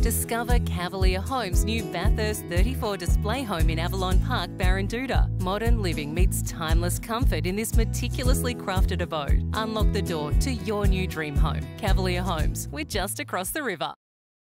Discover Cavalier Homes' new Bathurst 34 display home in Avalon Park, Baranduda. Modern living meets timeless comfort in this meticulously crafted abode. Unlock the door to your new dream home. Cavalier Homes, we're just across the river.